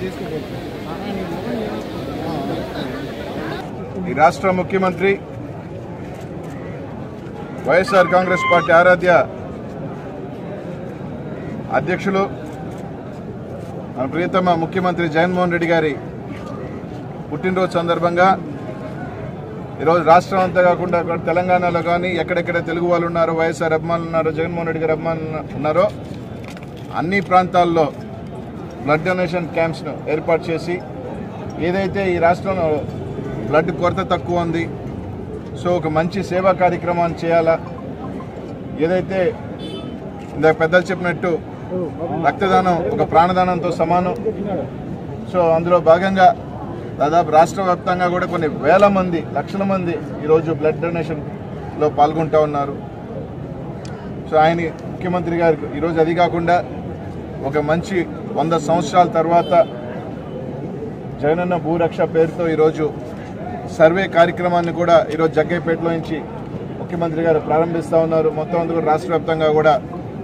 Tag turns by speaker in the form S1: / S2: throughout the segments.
S1: తీసుకుంటాను ఈ రాష్ట్ర ముఖ్యమంత్రి వైఎస్ఆర్ కాంగ్రెస్ పార్టీ ఆరాధ్య అధ్యక్షులు మన ప్రియతమ ముఖ్యమంత్రి జగన్మోహన్ రెడ్డి గారి పుట్టినరోజు సందర్భంగా ఈరోజు రాష్ట్రం అంతా కాకుండా తెలంగాణలో కానీ ఎక్కడెక్కడ తెలుగు వాళ్ళు ఉన్నారో వైఎస్ఆర్ అభిమానులు ఉన్నారో జగన్మోహన్ రెడ్డి గారు అభిమానులు ఉన్నారో అన్ని ప్రాంతాల్లో బ్లడ్ డొనేషన్ క్యాంప్స్ను ఏర్పాటు చేసి ఏదైతే ఈ రాష్ట్రంలో బ్లడ్ కొరత తక్కువ ఉంది. సో ఒక మంచి సేవా కార్యక్రమాన్ని చేయాలా? ఏదైతే ఇందాక పెద్దలు చెప్పినట్టు రక్తదానం ఒక ప్రాణదానంతో సమానం. సో అందులో భాగంగా దాదాపు రాష్ట్ర వ్యాప్తంగా కూడా కొన్ని వేల మంది లక్షల మంది ఈరోజు బ్లడ్ డొనేషన్లో పాల్గొంటూ ఉన్నారు. సో ఆయన ముఖ్యమంత్రి గారికి ఈరోజు అది కాకుండా ఒక మంచి వంద సంవత్సరాల తర్వాత జగనన్న భూరక్ష పేరుతో ఈరోజు సర్వే కార్యక్రమాన్ని కూడా ఈరోజు జగ్గైపేటలో నుంచి ముఖ్యమంత్రి గారు ప్రారంభిస్తూ ఉన్నారు. మొత్తం అంతా కూడా రాష్ట్ర వ్యాప్తంగా కూడా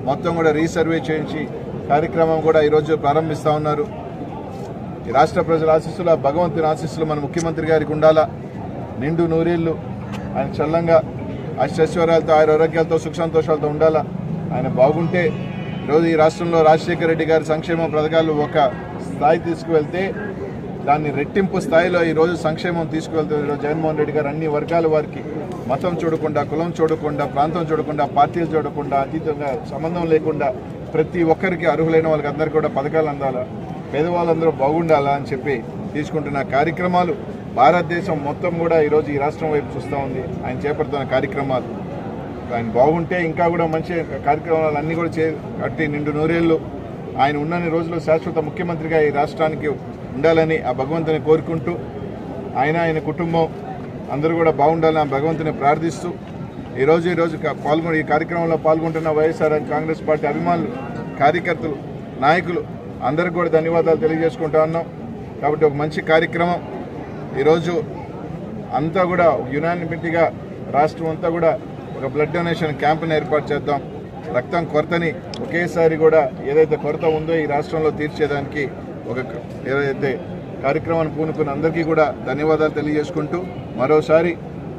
S1: మొత్తం కూడా రీసర్వే చేయించి కార్యక్రమం కూడా ఈరోజు ప్రారంభిస్తూ ఉన్నారు. ఈ రాష్ట్ర ప్రజల ఆశీస్సులు ఆ భగవంతుని ఆశీస్సులు మన ముఖ్యమంత్రి గారికి ఉండాలా? నిండు నూరేళ్ళు ఆయన చల్లంగా అష్టైశ్వర్యాలతో ఆయన ఆరోగ్యాలతో సుఖ సంతోషాలతో ఉండాలా? ఆయన బాగుంటే ఈరోజు ఈ రాష్ట్రంలో రాజశేఖర రెడ్డి గారి సంక్షేమ పథకాలు ఒక స్థాయి తీసుకువెళ్తే దాన్ని రెట్టింపు స్థాయిలో ఈరోజు సంక్షేమం తీసుకువెళ్తున్న ఈరోజు జగన్మోహన్ రెడ్డి గారు అన్ని వర్గాల వారికి మతం చూడకుండా కులం చూడకుండా ప్రాంతం చూడకుండా పార్టీలు చూడకుండా అతీతంగా సంబంధం లేకుండా ప్రతి ఒక్కరికి అర్హులైన వాళ్ళకి అందరికీ కూడా పథకాలు అందాలా? పేదవాళ్ళందరూ బాగుండాలా అని చెప్పి తీసుకుంటున్న కార్యక్రమాలు భారతదేశం మొత్తం కూడా ఈరోజు ఈ రాష్ట్రం వైపు చూస్తూ ఉంది. ఆయన చేపడుతున్న కార్యక్రమాలు. ఆయన బాగుంటే ఇంకా కూడా మంచి కార్యక్రమాలు అన్నీ కూడా చే కట్టి నిండు నూరేళ్ళు. ఆయన ఉన్నన్ని రోజులు శాశ్వత ముఖ్యమంత్రిగా ఈ రాష్ట్రానికి ఉండాలని ఆ భగవంతుని కోరుకుంటూ ఆయన ఆయన కుటుంబం అందరూ కూడా బాగుండాలని ఆ భగవంతుని ప్రార్థిస్తూ ఈరోజు ఈరోజు పాల్గొని ఈ కార్యక్రమంలో పాల్గొంటున్న వైఎస్ఆర్ కాంగ్రెస్ పార్టీ అభిమానులు కార్యకర్తలు నాయకులు అందరికీ కూడా ధన్యవాదాలు తెలియజేసుకుంటా ఉన్నాం. కాబట్టి ఒక మంచి కార్యక్రమం. ఈరోజు అంతా కూడా యునానిమిటీగా రాష్ట్రం అంతా కూడా ఒక బ్లడ్ డొనేషన్ క్యాంప్ని ఏర్పాటు చేద్దాం. రక్తం కొరతని ఒకేసారి కూడా ఏదైతే కొరత ఉందో ఈ రాష్ట్రంలో తీర్చేదానికి ఒక ఏదైతే కార్యక్రమాన్ని పూనుకున్న అందరికీ కూడా ధన్యవాదాలు తెలియజేసుకుంటూ మరోసారి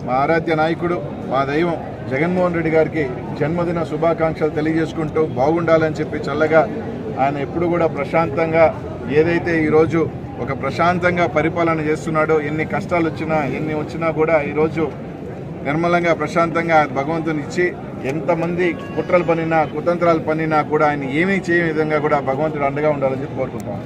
S1: మా ఆరాధ్య నాయకుడు మా దైవం జగన్మోహన్ రెడ్డి గారికి జన్మదిన శుభాకాంక్షలు తెలియజేసుకుంటూ బాగుండాలని చెప్పి చల్లగా ఆయన ఎప్పుడు కూడా ప్రశాంతంగా ఏదైతే ఈరోజు ఒక ప్రశాంతంగా పరిపాలన చేస్తున్నాడో ఎన్ని కష్టాలు వచ్చినా ఎన్ని వచ్చినా కూడా ఈరోజు నిర్మలంగా ప్రశాంతంగా భగవంతుని ఇచ్చి ఎంతమంది కుట్రలు పనినా కుతంత్రాలు పనినా కూడా ఆయన ఏమీ చేయని విధంగా కూడా భగవంతుడు అండగా ఉండాలని చెప్పి కోరుకుంటాం